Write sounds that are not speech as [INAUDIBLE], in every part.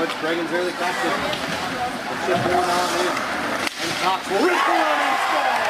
Now it's Bregan's early captain. Chip going on in. And Cox will rip the one score!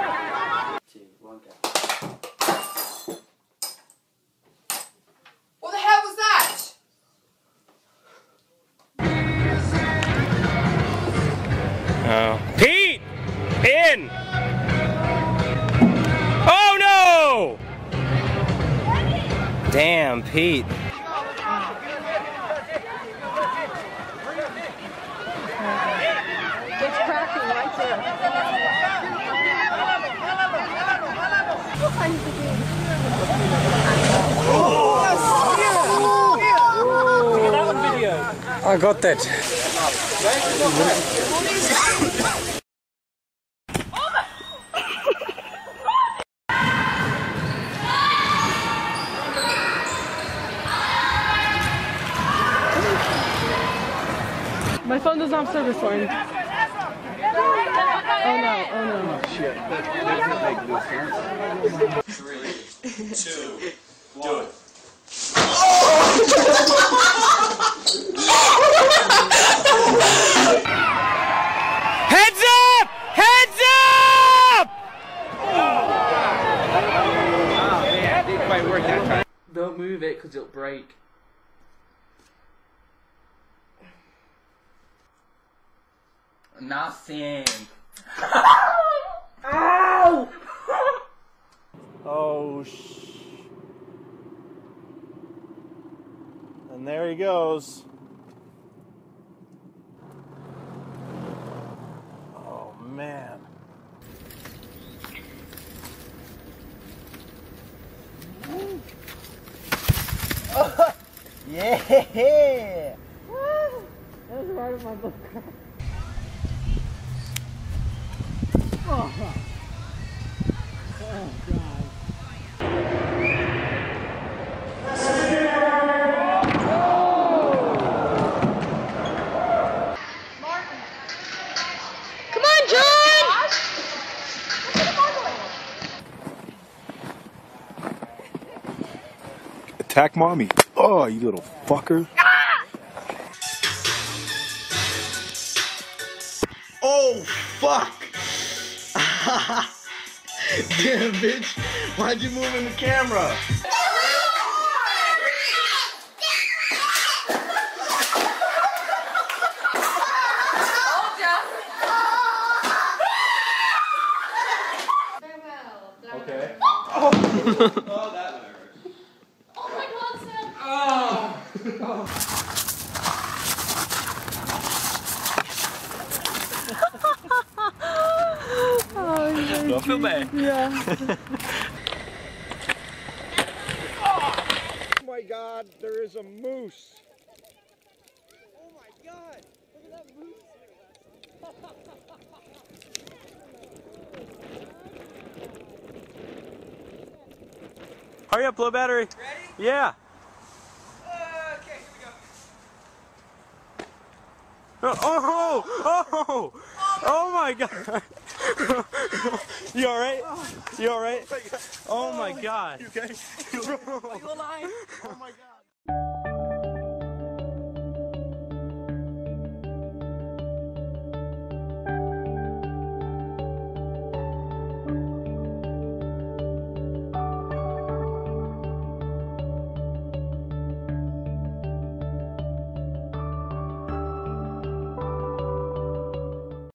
Oh. Pete! In! Oh no! Damn, Pete. It's cracking right there. I got that. My phone doesn't have service line. Oh no, oh no. Heads up! Heads up! Don't move it because it'll break. Nothing. Oh, sh. And there he goes. Oh, man. [LAUGHS] yeah! [LAUGHS] Come on, John! Attack mommy. Oh, you little fucker. Oh, fuck! [LAUGHS] Damn, bitch. Why'd you move in the camera? Okay. [LAUGHS] Oh, Don't feel bad. [LAUGHS] Yeah. Oh my god, there is a moose. Oh my god, look at that moose. Hurry up, low battery. Ready? Yeah. Okay, here we go. Oh, oh, oh, oh, oh my god. Oh [LAUGHS] you alright? You alright? Oh, oh my god. You okay? You alive? Oh my god.